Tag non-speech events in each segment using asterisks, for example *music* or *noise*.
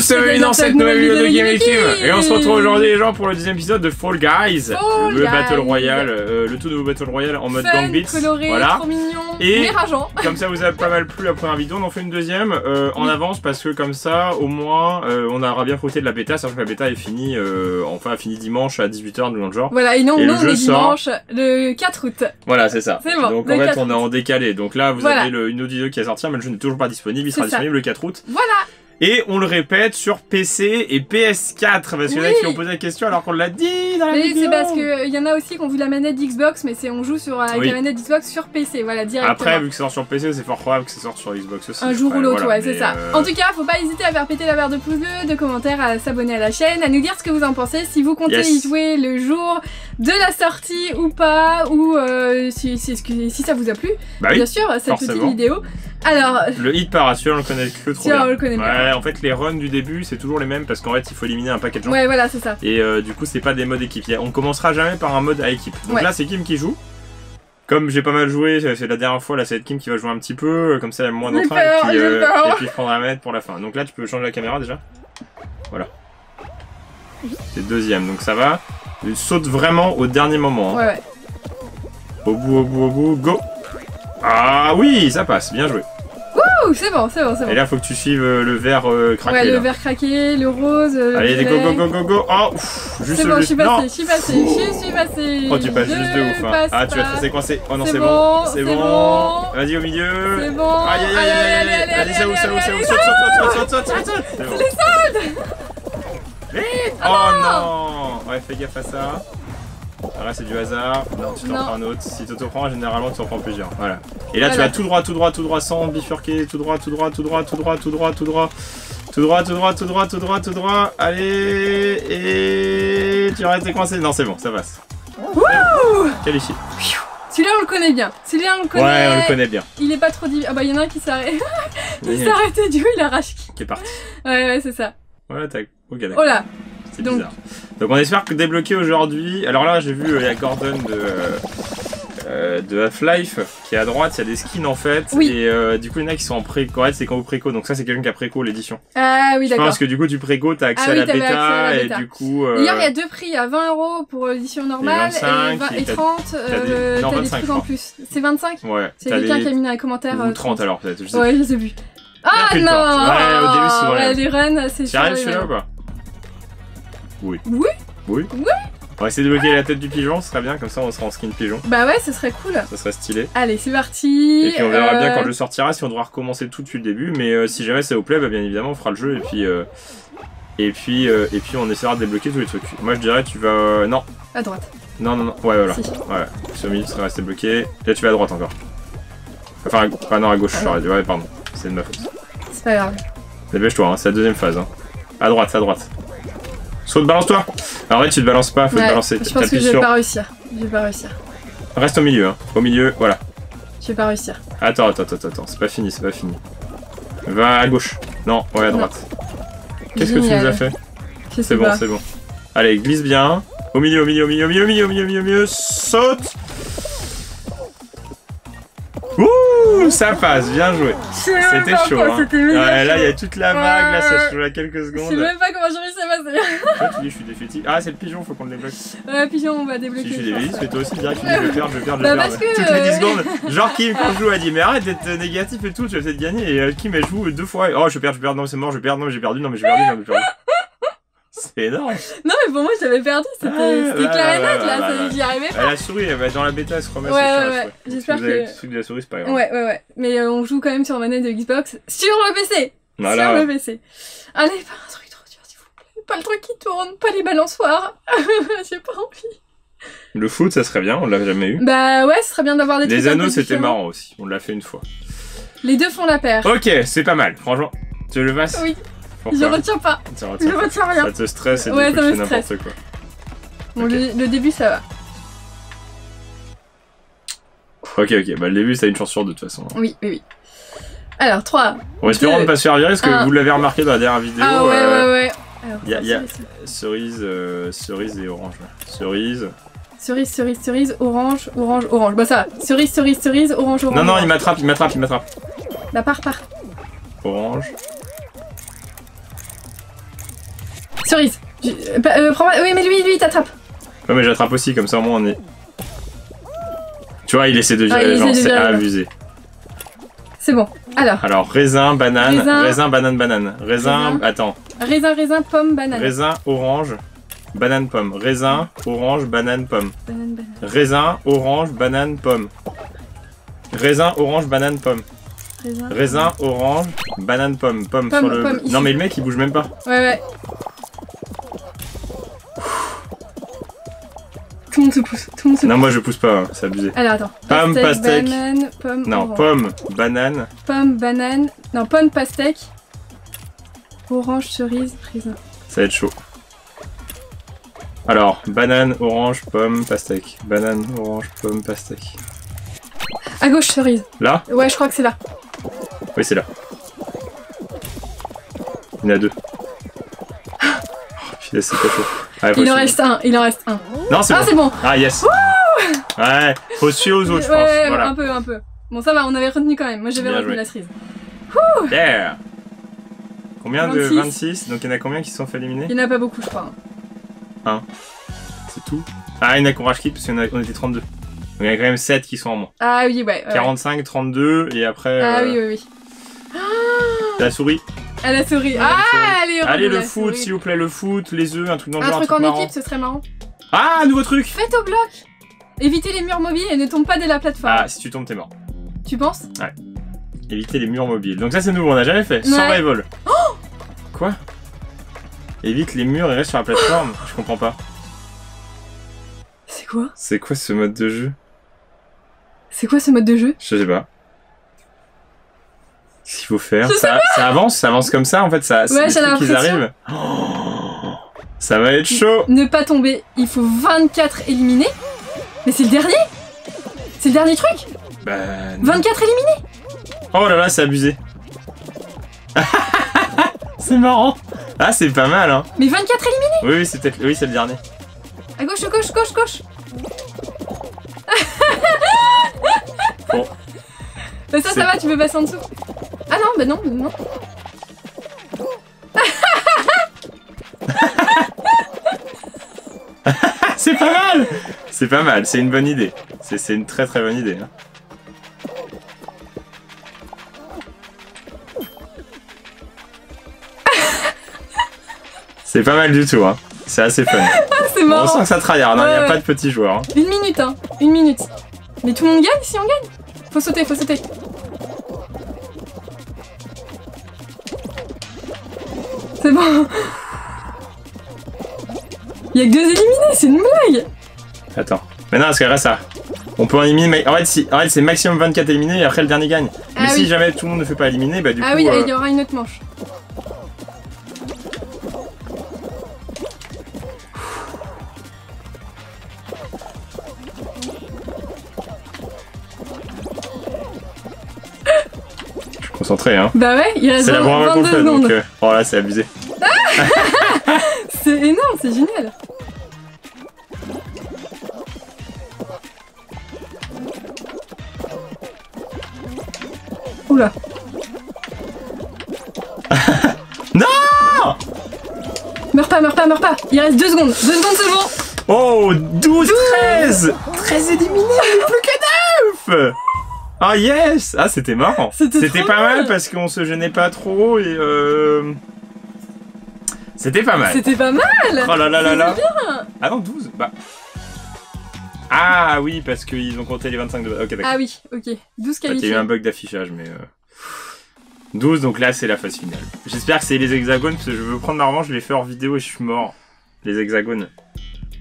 tous, c'est dans cette nouvelle vidéo de Game Et on se retrouve aujourd'hui les gens pour le deuxième épisode de Fall Guys Fall Le. Battle Royale, euh, le tout nouveau Battle Royale en mode Fun, Beats coloré, Voilà trop mignon, Et- mais rageant. *laughs* Comme ça vous a pas mal plu la première vidéo, on en fait une deuxième euh, en Oui. avance parce que comme ça au moins euh, on aura bien profité de la bêta, sachant que la bêta est finie, enfin a fini dimanche à 18h dans le genre Voilà, et non, Et non, le jeu on est sort. dimanche, le 4 août. Voilà, c'est ça. Bon, Donc en fait, 4 on est en décalé. Donc là, vous Voilà. avez le- une autre vidéo qui est sortie, mais le jeu n'est toujours pas disponible. Il sera disponible le 4 août. Voilà, Et on le répète sur PC et PS4 parce qu'il y en a qui ont posé la question alors qu'on l'a dit dans la mais vidéo. c'est parce qu'il y en a aussi qui ont vu la manette d'Xbox, mais c'est on joue sur, avec Oui. la manette d'Xbox sur PC, voilà, directement. Après, vu que ça sort sur PC, c'est fort probable que ça sorte sur Xbox aussi. un jour ou l'autre, voilà, ouais, c'est ça. euh, En tout cas, faut pas hésiter à faire péter la barre de pouces bleus, de commentaires, à s'abonner à la chaîne, à nous dire ce que vous en pensez, si vous comptez Yes. y jouer le jour de la sortie ou pas, ou euh, si, si, si ça vous a plu, Bah oui, bien sûr, cette petite vidéo. Alors, le hit parasol, on le connaît que trop tiens, on le connaît bien. Ouais, en fait, les runs du début, c'est toujours les mêmes parce qu'en fait, il faut éliminer un paquet de gens. Ouais, voilà, c'est ça. Et euh, du coup, c'est pas des modes a- On commencera jamais par un mode à équipe. Donc Ouais. là, c'est Kim qui joue. Comme j'ai pas mal joué, c'est la dernière fois, là, c'est Kim qui va jouer un petit peu. Comme ça, il y a moins d'entrain. Et, puis, euh, et puis, je prendrai la manette pour la fin. Donc là, tu peux changer la caméra déjà. Voilà. C'est deuxième, donc ça va. Il saute vraiment au dernier moment. hein. Ouais, ouais. Au bout, au bout, au bout, go Ah oui, ça passe, bien joué. Ouh, c'est bon, c'est bon, c'est bon. Et là, faut que tu suives euh, le vert euh, craqué. ouais, le là. vert craqué, le rose. le Allez, go, violet. go, go, go, go Oh, ouf, juste C'est bon, je suis Non. passée, je suis passée, je suis passée. Oh, tu passes juste de ouf. hein. Ah, tu vas te coincé. Oh non, C'est bon. C'est bon. Vas-y au milieu. C'est bon. Aïe, aïe, aïe, aïe, aïe, aïe. Allez, ça où, ça où, ça où. allez, Saute, saute, saute, saute, saute, saute, saute. C'est bon. Vite Ah Oh non Ouais, fais gaffe à ça. Là, c'est du hasard. Non, tu t'en prends un autre. Si tu t'en prends, généralement, tu t'en prends plusieurs. Voilà. Et là, tu vas tout droit, tout droit, tout droit, sans bifurquer. Tout droit, tout droit, tout droit, tout droit, tout droit, tout droit. Tout droit, tout droit, tout droit, tout droit, tout droit. Allez Et tu vas rester coincé. Non, c'est bon, ça passe. Qualifié. Celui-là, on le connaît bien. Celui-là, on le connaît. Ouais, on le connaît bien. Il est pas trop difficile. Ah bah, il y en a un qui s'est arrêté. il s'est arrêté, du coup, il arrache. Qui est parti. Ouais, ouais, c'est ça. Voilà, tac. Ok, d'accord. Oh là. C'est bizarre. Donc on espère que débloquer aujourd'hui. Alors là, j'ai vu, euh, il y a Gordon de, euh, de Half-Life qui est à droite. Il y a des skins en fait. Oui. Et euh, du coup, il y en a qui sont en préco. C'est quand vous préco. Donc ça, c'est quelqu'un qui a préco l'édition. Ah oui, d'accord. pense que du coup, du préco, t'as accès Ah à la bêta. accès à la Et du coup. euh, D'ailleurs, il y a deux prix. Il y a 20 euros pour l'édition normale 25, et, 20 et et t'as- 30. t'as des- 25, trucs en plus. C'est 25 Ouais. C'est quelqu'un qui a mis dans les commentaires. Ou euh, 30 alors peut-être. Je sais Ouais, je sais plus. Ah non. Ouais, au début, c'est vrai. Ouais, les runs, c'est chiant, pas Oui. Oui. Oui. Oui. On va essayer de débloquer la tête du pigeon, ce serait bien, comme ça on sera en skin pigeon. Bah ouais, ce serait cool. Ça serait stylé. Allez, c'est parti. Et puis on verra bien Euh, quand le jeu sortira si on devra recommencer tout depuis le début. Mais euh, si jamais ça vous plaît, bah, bien évidemment on fera le jeu et puis euh, et puis euh, et puis on essaiera de débloquer tous les trucs. Moi je dirais tu vas euh, non À droite. non non non ouais voilà Si. ouais le milieu ça va rester bloqué. Là tu vas à droite encore. Enfin à... ah non à gauche j'aurais dit ouais pardon c'est de ma faute. C'est pas grave. Dépêche-toi hein, c'est la deuxième phase. Hein. À droite à droite. Saute balance-toi. Alors, En vrai tu te balances pas faut te balancer. je pense que je vais sur. pas réussir. Je vais pas réussir. Reste au milieu hein. Au milieu voilà. Je vais pas réussir. Attends attends attends attends c'est pas fini c'est pas fini. Va à gauche. Non ouais à droite. Qu'est-ce que tu nous as fait C'est bon, c'est bon. Allez, glisse bien. Au milieu, au milieu, au milieu, au milieu, au milieu, au milieu, au milieu, au milieu. Saute Ouh, ça passe, bien joué. C'était chaud. Hein. Ouais, là, il y a toute la vague, là, ça se joue à quelques Je secondes. sais même pas comment j'ai réussi à passer. Tu dis, je suis définitif. Ah, c'est le pigeon, faut qu'on le débloque. Ouais, pigeon, on va Si débloquer. je suis je pense. débiliste, mais toi aussi, direct, tu dis, je perdre, je vais perdre, je Bah, vais parce que, Toutes les 10 euh, secondes. *laughs* Genre, Kim, quand je joue, a dit, mais arrête d'être négatif et tout, tu vas peut-être gagner. Et euh, Kim, elle joue deux fois. Oh, je perds, je perds, non, c'est mort, je perds, non, j'ai perdu, non, mais j'ai perdu, non, mais j'ai perdu. C'est énorme. Non, mais pour moi, j'avais perdu. C'était ouais, clair et net, là. J'y arrivais pas. Ah, la souris, elle va être dans la bêta, elle se remet Ouais, ouais, ouais. J'espère Si que- le truc de la souris, c'est pas grave. Ouais, ouais, ouais. Mais euh, on joue quand même sur manette de Xbox sur le PC. Voilà. Sur le PC. Allez, pas un truc trop dur, s'il vous plaît. Pas le truc qui tourne, pas les balançoires. *laughs* J'ai pas envie. Le foot, ça serait bien, on l'a jamais eu. Bah ouais, ce serait bien d'avoir des trucs. Les anneaux, c'était marrant aussi. On l'a fait une fois. Les deux font la paire. Ok, c'est pas mal. Franchement, tu le passes Oui, je retiens pas. Je pas. retiens rien. Ça te stresse et Ouais, du coup, tu n'importe quoi. Bon, le, le début, ça va. Ok, ok. Bah, le début, t'as une chance sur deux, de toute façon. Oui, oui, oui. Alors, 3. On espère Deux. ne pas se faire virer, parce que Un. vous l'avez remarqué dans la dernière vidéo. Ah ouais, euh, ouais, ouais. Alors, y a- y a- cerise, Cerise, euh, cerise et orange. Cerise. cerise, cerise, cerise, orange, orange, orange. Bah ça, va. cerise, cerise, cerise, orange, orange. Non, non, orange. il m'attrape, il m'attrape, il m'attrape. Bah part, part. Orange. Cerise. Je- euh, prends- Oui, mais lui, lui, il t'attrape. Ouais, mais j'attrape aussi, comme ça au moins on est. Tu vois, il essaie de Ah, gérer il les gens, c'est abusé. C'est bon. Alors, Alors, raisin, banane, Raisin. raisin, banane, banane. Raisin, Raisin. attends. raisin, raisin, pomme, banane. Raisin, orange, banane, pomme. Raisin, orange, banane, pomme. Banane, banane. Raisin, orange, banane, pomme. Raisin, orange, banane, pomme. Raisin. Raisin, orange, banane, pomme. Pomme, Pomme, sur le. pomme, non, mais le mec il bouge même pas. Ouais, ouais. Tout le monde se pousse. Tout le monde se Non, moi je pousse pas, hein, c'est abusé. Alors attends. Pomme, pastèque. banane, pomme, Non, orange. pomme, banane. Pomme, banane. Non, pomme, pastèque. Orange, cerise, raisin. Ça va être chaud. Alors, banane, orange, pomme, pastèque. Banane, orange, pomme, pastèque. À gauche, cerise. Là? Ouais, je crois que c'est là. Oui, c'est là. Il y en a deux. Oh, putain, c'est pas chaud. Ouais, faut Il en suivre. reste un. Il en reste un. Non, c'est Ah, bon. c'est bon. Ah, yes. Ouais, faut se fier aux autres, je ouais, pense. ouais, voilà. un peu, un peu. Bon, ça va, on avait retenu quand même. Moi, j'avais retenu joué. la cerise. Yeah. Combien de 26. 26 Donc il y en a combien qui se sont fait éliminer Il n'y en a pas beaucoup, je crois. hein. C'est tout Ah, il y en a qu'on rage quitte parce qu'on était 32. Donc il y en a quand même 7 qui sont en moins. Ah oui, ouais. ouais. 45, 32 et après Ah euh, oui, oui, oui. la souris. À la souris. Ouais, Ah, allez, Allez le foot s'il vous plaît, le foot, les œufs, un truc dans le Un genre, truc un en truc marrant. équipe, ce serait marrant. Ah, nouveau truc Faites au bloc Évitez les murs mobiles et ne tombe pas dès la plateforme. Ah, si tu tombes, t'es mort. Tu penses? Éviter les murs mobiles. Donc ça c'est nouveau, on n'a jamais fait. Ouais. Survival. Quoi? Évite les murs et reste sur la plateforme Je comprends pas. C'est quoi? C'est quoi ce mode de jeu? C'est quoi ce mode de jeu? Je sais pas. Qu'est-ce qu'il faut faire ça, ça avance, ça avance comme ça en fait, ça, Ouais, j'ai l'impression. Oh, ça va être chaud Ne pas tomber. Il faut 24 éliminés. Mais c'est le dernier C'est le dernier truc Bah, non. 24 éliminés Oh là là, c'est abusé. *laughs* c'est marrant. Ah, c'est pas mal, hein. Mais 24 éliminés Oui, oui, c'est peut-être, oui, c'est le dernier. À gauche, gauche, gauche, gauche Bon. Bah ça, ça va, tu peux passer en dessous. Ah non, bah non, non. *laughs* C'est pas mal. C'est pas mal. C'est une bonne idée. C'est, c'est une très très bonne idée. hein. C'est pas mal du tout, hein. C'est assez fun. *laughs* Ah, c'est On sent que ça tryhard, hein. Il Ouais, n'y a ouais. pas de petits joueurs. hein. Une minute, hein. Une minute. Mais tout le monde gagne si on gagne Faut sauter, faut sauter. Il y a que deux éliminés, c'est une blague. Attends. Mais non, parce que reste ça. On peut en éliminer. mais En fait, si, en fait, c'est maximum 24 éliminés et après le dernier gagne. Mais Ah si oui. jamais tout le monde ne fait pas éliminer, bah du ah coup. oui, euh, il y aura une autre manche. je suis concentré, hein. Bah ouais, il reste C'est la 20 première fois qu'on 22 le fait, secondes. donc. euh, Oh là, c'est abusé. C'est *laughs* énorme, c'est génial. Oula. *laughs* Non Meurs pas, meurs pas, meurs pas. Il reste deux secondes. Deux secondes, c'est bon. Oh 12, 13 13 éliminés, plus que 9 Ah yes Ah, c'était marrant. C'était pas mal mal. parce qu'on se gênait pas trop et euh... C'était pas mal. C'était pas mal. Oh là là là là. Bien. Ah non, 12 Bah. Ah oui, parce qu'ils ont compté les 25 de... Ok, d'accord. Ah oui, ok. 12 Ah, Il y a eu qualifiés. un bug d'affichage, mais... euh, 12, donc là, c'est la phase finale. J'espère que c'est les hexagones, parce que je veux prendre ma revanche, je l'ai fait hors vidéo et je suis mort. Les hexagones.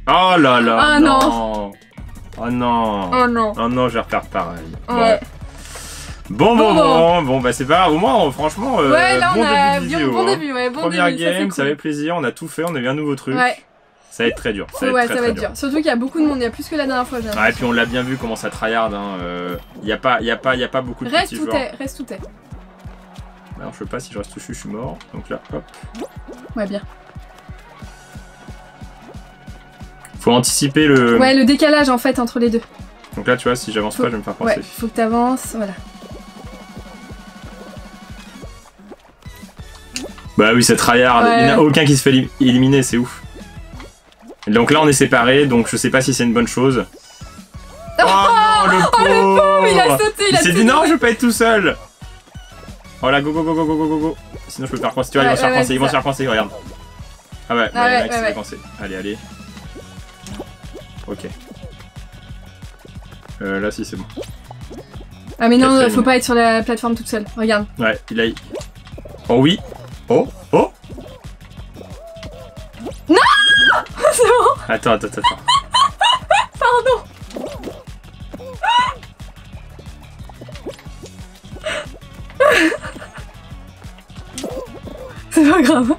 Oh là là Ah non Oh non Oh non. Oh non, je vais reperdre pareil. Ouais. Bon, bon, Bon, bon, bon. bah c'est pas grave. Au moins, franchement, euh, ouais, là bon on a début vidéo. bon hein. début, ouais, bon Première début, game, ça fait plaisir, on a tout fait, on a vu un nouveau truc. Ouais, Ça va être très dur. Ça va être ouais, très, ça va très être dur. Surtout qu'il y a beaucoup de monde, il y a plus que la dernière fois, Ouais, et puis on l'a bien vu comment ça tryhard. Hein. euh, y a pas, y a pas, y a pas beaucoup de Reste petits tout est, reste tout est. Alors je sais pas si je reste touché, je suis mort. Donc là, hop. Ouais, bien. Faut anticiper le. Ouais, le décalage en fait entre les deux. Donc là, tu vois, si j'avance Faut- pas, je vais me faire Ouais, penser. faut que t'avances, voilà. Bah oui, c'est tryhard. Ouais. Il n'y a aucun qui se fait éliminer, c'est ouf. Donc là, on est séparés, donc je sais pas si c'est une bonne chose. Oh, oh *laughs* le pauvre, le pauvre Il a sauté, il, il a sauté. dit non, je veux pas être tout seul Oh là, go go go go go go go Sinon, je peux faire coincer. Tu vois, ils vont se faire coincer, ils vont se faire coincer, regarde. Ah ouais, ah ouais, ouais, ouais Allez, allez. Ok. Euh, là, si, c'est bon. Ah mais non, faut pas être sur la plateforme toute seule. Regarde. Ouais, il a... Oh oui Oh, oh. C'est bon, *laughs* Attends, attends, attends. pardon. *laughs* C'est pas grave.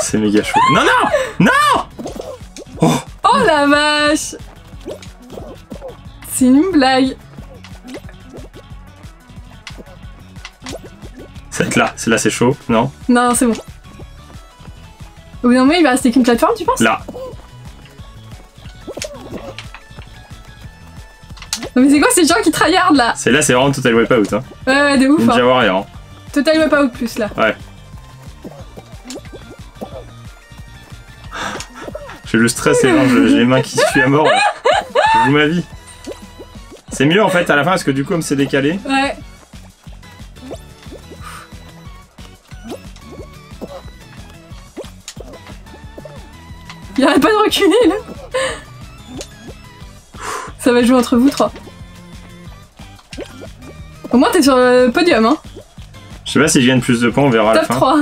C'est méga chaud. Non, non Oh la vache C'est une blague. C'est là, c'est là, c'est chaud. Non Non, c'est bon. Au bout d'un moment, il va rester qu'une plateforme, tu penses Là. Non mais c'est quoi ces gens qui tryhardent là C'est là, c'est vraiment Total Wipeout. Hein. Ouais, ouais, de ouf. Ninja Hein. Warrior. hein. Total Wipeout plus là. J'ai le stress et j'ai les mains qui suent à mort. là. Je joue ma vie. C'est mieux en fait à la fin parce que du coup, comme c'est décalé. Ouais. Va jouer entre vous trois. Au moins t'es sur le podium hein. Je sais pas si je gagne plus de points, on verra à la Top fin. 3.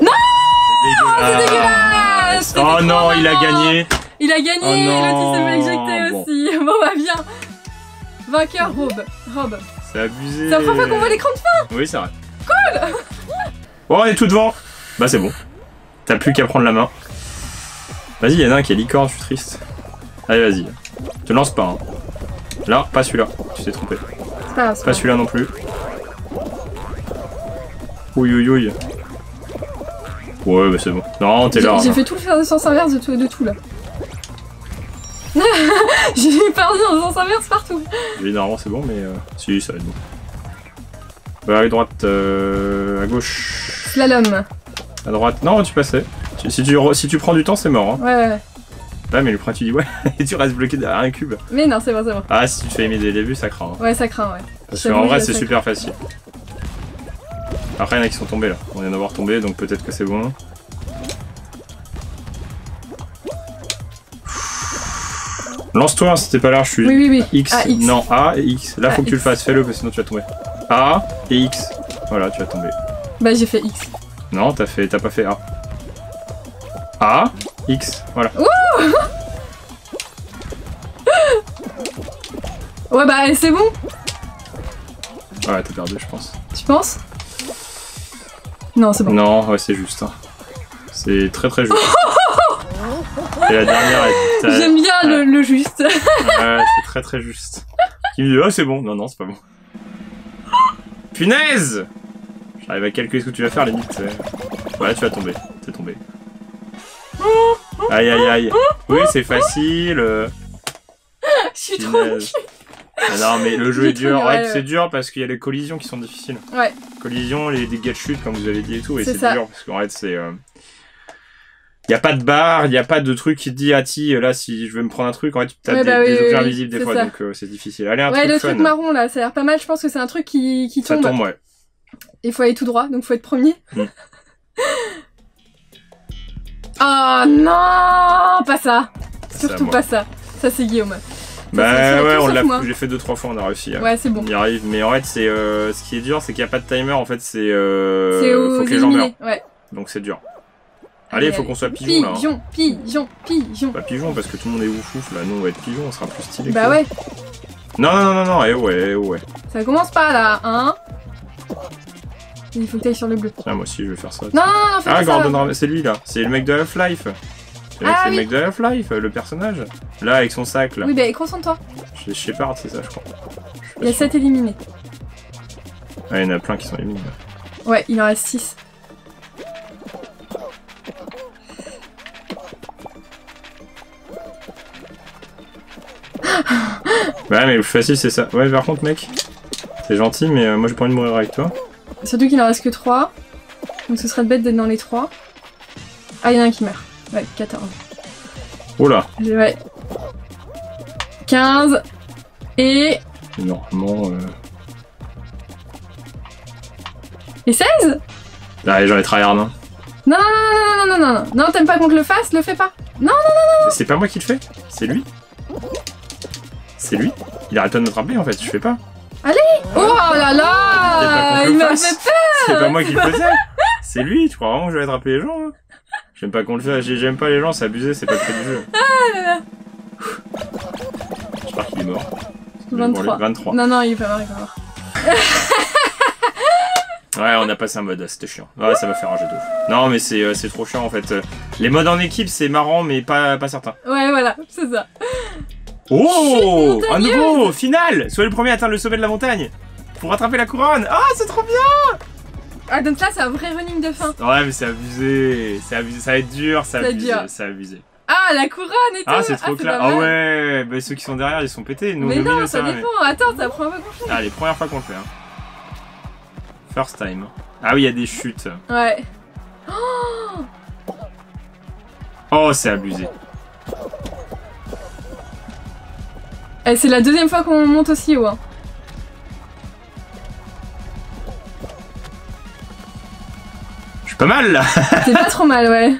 C'est dégueulasse, c'était Oh non, il a gagné. Il a gagné, Oh non, l'autre il s'est fait bon. aussi. *laughs* Bon bah bien. Vainqueur Rob. Rob. C'est abusé. C'est la première fois qu'on voit l'écran de fin. Oui, c'est vrai. Cool Oh, on est tout devant Bah, c'est bon. T'as plus qu'à prendre la main. Vas-y, y'en a un qui est licorne, je suis triste. Allez, vas-y. Te lance pas. Hein. Là, pas celui-là. Tu t'es trompé. Pas celui-là non plus. Ouille, ouille, ouille. Ouais, bah c'est bon. Non, t'es là. J'ai hein. fait tout le sens inverse de tout, de tout là. *laughs* J'ai perdu le sens inverse partout. Oui, normalement c'est bon, mais euh, si, ça va être bon. Bah, à droite, euh, à gauche, Slalom. à droite. Non, tu passais. Tu- si, tu, re- si tu prends du temps, c'est mort. Hein. Ouais, ouais, ouais. Mais le point, tu dis ouais, *laughs* et tu restes bloqué derrière un cube. Mais non, c'est bon, c'est bon. Ah, si tu te fais aimer dès le début, ça craint. hein. Ouais, ça craint, ouais. Parce qu'en vrai, c'est craint. super facile. Après, il y en a qui sont tombés là. On vient d'avoir tombé, donc peut-être que c'est bon. Lance-toi, si t'es pas là, je suis Oui, oui, oui. X. Ah, X. Non, A et X. Là, Ah, faut que tu le fasses, fais-le, parce que sinon tu vas tomber. A et X. Voilà, tu vas tomber. Bah, j'ai fait X. Non, t'as fait, t'as pas fait A. A, X. Voilà. Ouais, bah, c'est bon, Ouais, t'as perdu, je pense. tu penses? Non, c'est bon. Non, ouais, c'est juste. hein. C'est très très juste. *laughs* et la dernière est. J'aime bien le, le juste. Ouais, c'est très très juste. Qui me dit, oh c'est bon. Non, non, c'est pas bon. Punaise J'arrive à calculer ce que tu vas faire, limite. Ouais, tu vas tomber. T'es tombé. Aïe aïe aïe. Oui, c'est facile. euh, Je suis trop. Ah non, mais le jeu est *laughs* dur. Ouais, ouais, c'est dur parce qu'il y a les collisions qui sont difficiles. Ouais. Collisions, les dégâts de chute, comme vous avez dit et tout. Et C'est dur parce qu'en fait, c'est. euh, Il y a pas de barre, il y a pas de truc qui te dit ah ti là si je veux me prendre un truc en fait tu tapes des, bah des oui, objets oui, invisibles des fois ça. donc euh, c'est difficile. Allez un Ouais, truc le fun. truc marron là, ça a l'air pas mal. Je pense que c'est un truc qui, qui Ça tombe. tombe ouais. Il faut aller tout droit, donc faut être premier. Mm. *laughs* oh non, pas ça. Surtout pas ça. Ça c'est Guillaume. Bah ouais, on l'a j'ai fait deux trois fois, on a réussi. à Ouais, c'est bon. y arrive, mais en fait c'est euh, ce qui est dur, c'est qu'il y a pas de timer. En fait, c'est euh, c'est faut que les gens meurent. Ouais. donc c'est dur. Allez, il faut qu'on soit pigeon là. hein. Pigeon, pigeon, pigeon. Pas pigeon parce que tout le monde est ouf ouf là. Nous on va être pigeon, on sera plus stylé. Bah ouais, Non non non non non, eh ouais eh ouais. ça commence pas là, hein. Il faut que t'ailles sur le bleu. Tiens moi aussi je vais faire ça. Non, non, non, fais Ah pas. Gordon c'est lui là, c'est le mec de Half-Life. C'est le- Ah, c'est le oui. mec de Half-Life, le personnage. Là avec son sac là. Oui, bah concentre-toi. Je Shepard, c'est ça je crois. Pas Il y a sûr. 7 éliminés. Ah, il y en a plein qui sont éliminés. Ouais, il en reste 6. Ouais, mais le plus facile, c'est ça. Ouais, par contre, mec, C'est gentil, mais euh, moi j'ai pas envie de mourir avec toi. Surtout qu'il en reste que 3. Donc ce serait bête d'être dans les 3. Ah, il y en a un qui meurt. Ouais, 14. Oh là Je- Ouais. 15. Et. Normalement. Euh... Et 16 Allez, j'en ai tryhard, non? Non, non, non, non, non, non, non, non, non, t'aimes pas qu'on te le fasse? Le fais pas. Non, Mais C'est pas moi qui le fais, c'est lui. C'est lui. Il arrête pas de me frapper en fait, je fais pas. Oh là pas là Il m'a fait peur C'est pas moi qui le faisais. C'est lui, tu crois vraiment que je vais attraper les gens hein J'aime pas qu'on le fasse, j'ai- j'aime pas les gens, c'est abusé, c'est pas le fait du jeu. J'espère qu'il est mort. Pour lui, 23. 23. Non, non, il va mort, il va mort. *laughs* Ouais, on a passé un mode, c'était chiant. Ouais, ça m'a fait rager de ouf. Non, mais c'est euh, c'est trop chiant en fait. Euh, Les modes en équipe, c'est marrant, mais pas, pas certain. Ouais, voilà, c'est ça. Oh Un nouveau Final Soyez le premier à atteindre le sommet de la montagne Pour rattraper la couronne Ah, c'est trop bien Ah, donc là, c'est un vrai running de fin. Ouais, mais c'est abusé. C'est abusé. Ça va être dur, c'est Ça va dur. C'est abusé. Ah, la couronne et tout Ah, c'est trop clair. Ah ouais bah, Ceux qui sont derrière, ils sont pétés. Nous, Mais non, milieu, ça va, dépend. Attends, c'est la première fois qu'on fait. Ah, les premières fois qu'on le fait. Hein. First time. Ah oui, il y a des chutes. Ouais. Oh, c'est abusé. Et c'est la deuxième fois qu'on monte aussi haut. Hein. Je suis pas mal là *laughs* C'est pas trop mal, ouais.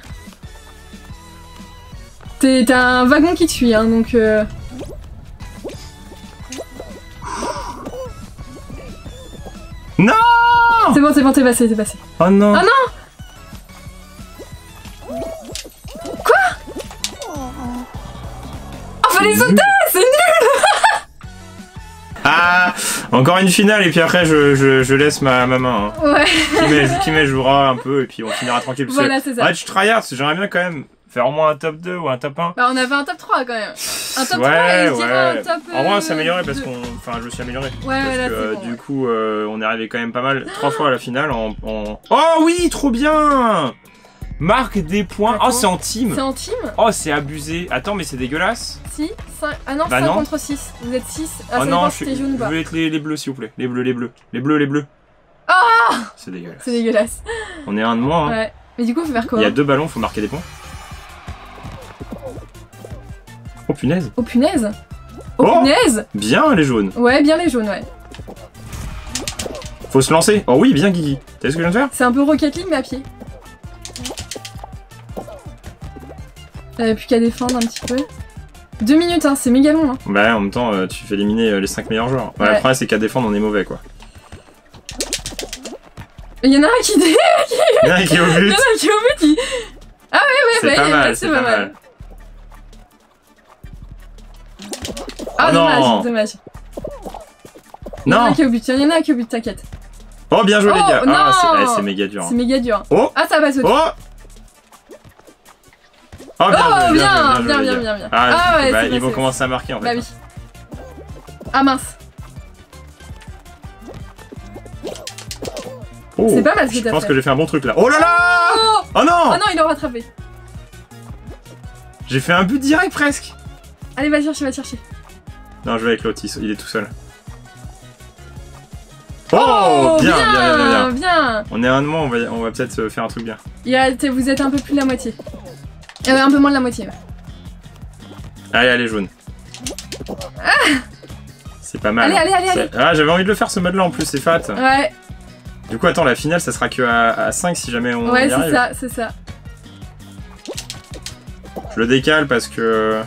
T'es- T'as un wagon qui te suit, hein, donc... Euh... Non C'est bon, c'est bon, t'es passé, t'es passé. Oh non Ah non Oh, fallait sauter Encore une finale et puis après je, je, je laisse ma, ma main. Hein. Ouais, Kimei jouera un peu et puis on finira tranquille. Parce voilà, c'est ça. ouais, tu tryhard, j'aimerais bien quand même faire au moins un top 2 ou un top 1. Bah, on avait un top 3 quand même. Un top 3 ouais, et je ouais. dirais un top. en vrai, on euh, s'est amélioré parce deux. qu'on. Enfin, je me suis amélioré. Ouais, Parce que euh, bon. du coup, euh, on est arrivé quand même pas mal. *gasps* Trois fois à la finale en. en- Oh oui, trop bien Marque des points. Oh, c'est en team. C'est en team? Oh, c'est abusé. Attends, mais c'est dégueulasse. Si 5... Ah non, Bah 5 non. contre 6. Vous êtes 6. Ah, oh non, je, suis- jaune je veux être les, les bleus, s'il vous plaît. Les bleus, les bleus. Les bleus, les bleus. Ah C'est dégueulasse. C'est dégueulasse. On est un de moins. hein. Ouais. Mais du coup, faut faire Il quoi y a deux ballons, faut marquer des points. Oh punaise. Oh punaise Oh, Oh punaise Bien les jaunes. Ouais, bien les jaunes, ouais. Faut se lancer. Oh oui, bien Guigui. T'as vu ce que je viens de faire C'est un peu Rocket League, mais à pied. T'avais plus qu'à défendre un petit peu. Deux minutes, hein, c'est méga long. Hein. Bah en même temps, euh, tu fais éliminer euh, les 5 meilleurs joueurs. Ouais, Ouais. Le problème c'est qu'à défendre on est mauvais quoi. *laughs* Il y en a un qui qui est au Il y but. en a un qui est au but, il... Ah ouais, ouais, C'est ouais, pas il mal, c'est pas mal. Ah, Oh dommage, dommage. Il y en a un qui est au but, il y en a un qui est au but, t'inquiète. Oh bien joué Oh, les gars. Ah, c'est c'est méga dur. hein. C'est méga dur. Oh Ah, ça passe au Oh Oh bien Oh, bien, bien, bien, bien, bien. Ah, Ah ouais, bah, ils vont commencer à marquer en fait. Bah oui. Ah mince. Oh, C'est pas mal ce que Je pense fait. que j'ai fait un bon truc là. Oh là là Oh Oh non Oh non, il l'a rattrapé. J'ai fait un but direct presque Allez, va chercher, va chercher. Non, je vais avec l'autre, il est tout seul. Oh, bien, bien, bien, bien, bien. On est un de moins, on va, on va peut-être euh, faire un truc bien. Vous êtes un peu plus de la moitié. Euh, un peu moins de la moitié. Allez, allez, jaune. C'est pas mal. Allez, hein. allez, allez, Ah, j'avais envie de le faire ce mode là en plus, c'est fat. Ouais, Du coup, attends, la finale ça sera que à, 5 si jamais on ouais, y c'est ça, c'est ça. Je le décale parce que.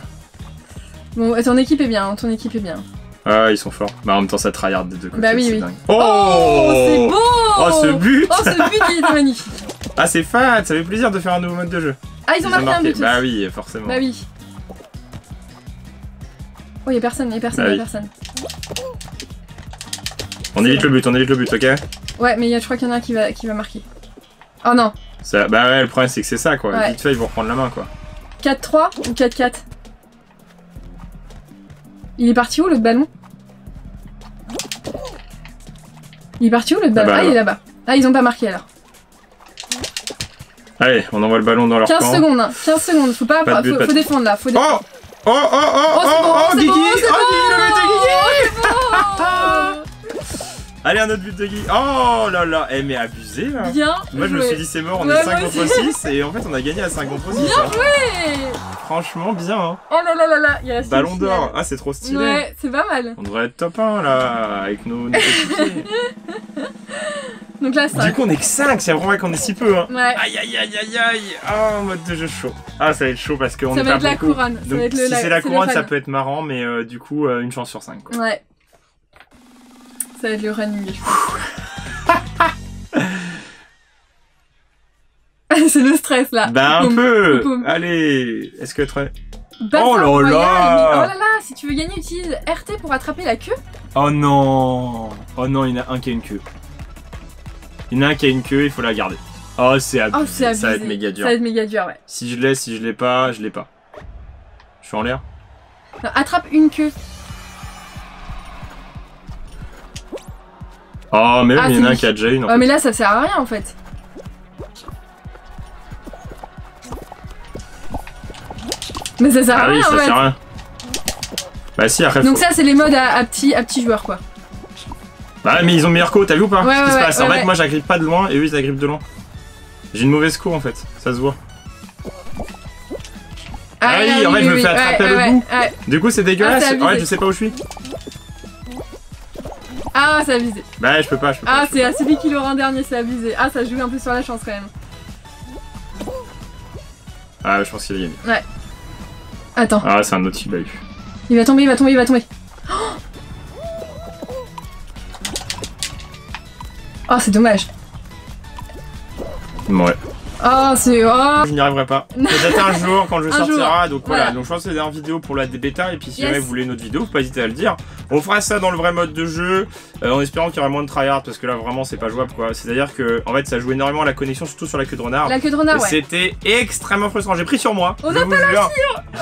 Bon, ton équipe est bien, hein, ton équipe est bien. Ah, ils sont forts. Bah, en même temps, ça tryhard des deux côtés. Bah oui, oui. dingue. Oh, Oh, c'est beau Oh, ce but Oh, ce but, il était magnifique. Ah, c'est fat, ça fait plaisir de faire un nouveau mode de jeu. Ah, ils ont marqué un but Bah oui, forcément. Bah oui. Oh, y'a personne, y'a personne, Bah y'a oui. personne. On évite le but, on évite le but, ok Ouais, mais y a, je crois qu'il y en a un qui va, qui va marquer. Oh non, ça, Bah ouais, le problème c'est que c'est ça quoi. Ouais. Vite fait, ils vont reprendre la main quoi. 4-3 ou 4-4 Il est parti où l'autre ballon? Il est parti où l'autre ballon? Là-bas, Ah, il est là-bas. là-bas. Ah, ils ont pas marqué alors. Allez, on envoie le ballon dans leur 15 camp. secondes, hein. 15 secondes, faut pas, Pas but, faut, pas faut défendre là, faut défendre. Oh Oh oh oh oh Oh, bon, oh, c'est Guigui bon, Oh Guigui, le but de Guigui bon Allez, un autre but de Guy. Oh là là, eh mais abusé là. Bien Moi je me suis dit c'est mort, on Ouais, est 5 moi contre aussi. 6 et en fait on a gagné à 5 contre 6. Bien hein. joué Franchement bien. Hein. Oh là là là là, il reste Ballon d'or. Ah c'est trop stylé. Ouais, c'est pas mal. On devrait être top 1 là avec nos, nos. *laughs* Donc là. Du coup on est que 5, c'est vraiment qu'on est si peu. Hein. Ouais. Aïe aïe aïe aïe aïe Ah mode de jeu chaud. Ah ça va être chaud parce qu'on Ça est va pas être la beaucoup. couronne. Ça va être le, si c'est la couronne ça peut être marrant mais euh, du coup euh, une chance sur 5 quoi. Ouais. Ça va être le running, *laughs* c'est le stress là. Bah un peu. Allez Est-ce que. Bassin Oh là royal, là Oh là là, si tu veux gagner, utilise RT pour attraper la queue. Oh non Oh non, il y en a un qui a une queue. Il y en a un qui a une queue, il faut la garder. Oh, c'est abusé. Oh, abusé. Ça va être méga dur. Ça va être méga dur, ouais. Si je l'ai, si je l'ai pas, je l'ai pas. Je suis en l'air attrape une queue. Oh, mais Ah, il y en a un qui a déjà une. en Ouais, mais là, ça sert à rien en fait. Mais ça sert Ah à oui, rien en ça fait. sert à rien. Bah si, après Donc faut... ça, c'est les modes à, à petits à petits joueurs quoi. Bah mais ils ont meilleur co, t'as vu ou pas Ouais, Ce qui ouais, se ouais, passe. En ouais, fait, ouais. moi j'agrippe pas de loin et eux ils agrippent de loin. J'ai une mauvaise co en fait, ça se voit. Ah oui, en fait, je me fais attraper ouais, le ouais, bout. ouais. Du coup, c'est dégueulasse. Ah, abusé. ouais, je sais pas où je suis. Ah, c'est abusé. Bah je peux pas, je peux pas. Ah, c'est celui qui l'aura en dernier, c'est abusé. Ah, ça joue un peu sur la chance quand même. Ah, je pense qu'il a gagné. Attends, Ah, c'est un autre a eu. il va tomber, il va tomber, il va tomber. Oh, c'est dommage. Ouais. Oh, c'est. Oh. Je n'y arriverai pas. *laughs* Peut-être un jour quand Un sortira. Donc voilà. Voilà. Donc je pense que c'est une vidéo pour la bêta. Et puis si Yes. jamais vous voulez une autre vidéo, faut pas hésiter à le dire. On fera ça dans le vrai mode de jeu. euh, en espérant qu'il y aura moins de tryhard. Parce que là vraiment c'est pas jouable quoi. C'est-à-dire que en fait ça joue énormément à la connexion, surtout sur la queue de renard. La queue de renard, ouais. C'était extrêmement frustrant. J'ai pris sur moi. On je a vous jure.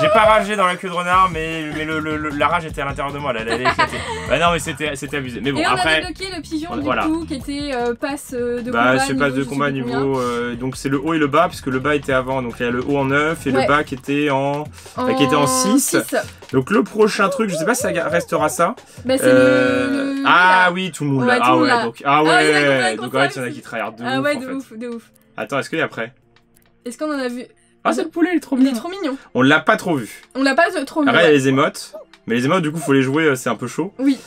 J'ai pas ragé dans la queue de renard, mais, mais le, le- le- la rage était à l'intérieur de moi. Là, elle *laughs* bah non, mais c'était abusé. Mais bon, Et on après. a débloqué le pigeon on- du voilà. coup qui était euh, passe euh, de Bah, combat. je sais pas niveau, de combat niveau. donc c'est le haut et le bas, puisque le bas était avant. Donc il y a le haut en 9 et Ouais. le bas qui était en. Bah, qui était en six. six. Donc le prochain truc, je sais pas si ça restera ça. Bah, c'est Euh, le, Ah oui, tout le monde Ouais, là. Ah ouais, donc ah Ah, il y a ouais. donc il y en a qui tryhard de Ah ouf. ouais, en de fait. ouf, de ouf. Attends, est-ce qu'il y a après? Est-ce qu'on en a vu? Ah, c'est le poulet, il est trop Il est mignon. trop mignon. On l'a pas trop vu. On l'a pas euh, trop vu. Après, il y a ouais. les émotes. Mais les émotes, du coup, faut les jouer, euh, c'est un peu chaud. Oui.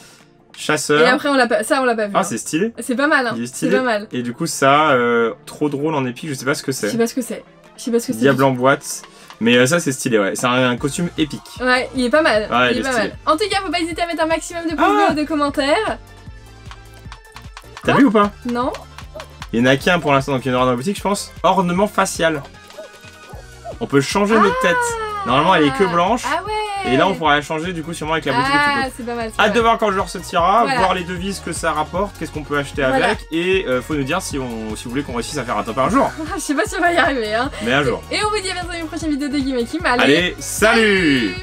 Chasseur. Et après, on l'a pas. Ça, on l'a pas vu. Ah, hein. c'est stylé. C'est pas mal, hein. Il est C'est pas mal. Et du coup, ça, euh, trop drôle en épique, je sais pas ce que Je sais c'est. pas ce que c'est. Je sais pas ce que c'est. Diable en boîte. Mais euh, ça, c'est stylé, ouais. C'est un, un costume épique. Ouais, il est pas mal. Ouais, il il est est pas stylé. mal. En tout cas, faut pas hésiter à mettre un maximum de pouces Ah bleus, de commentaires. T'as vu ou pas? Non Il y en a qu'un pour l'instant, donc il y en aura dans la boutique, je pense. Ornement facial. On peut changer notre tête. Normalement, elle est que blanche. Ah ouais Et là, on pourra la changer, du coup, sûrement avec la boutique. Ah, c'est pas mal. Hâte de voir quand le joueur se tirera, Voilà. voir les devises que ça rapporte, qu'est-ce qu'on peut acheter Voilà. avec, et euh, faut nous dire si, on, si vous voulez qu'on réussisse à faire un top un jour. *laughs* Je sais pas si on va y arriver, hein. Mais un jour. Et on vous dit à bientôt dans une prochaine vidéo de Game Kim. Allez, Allez, salut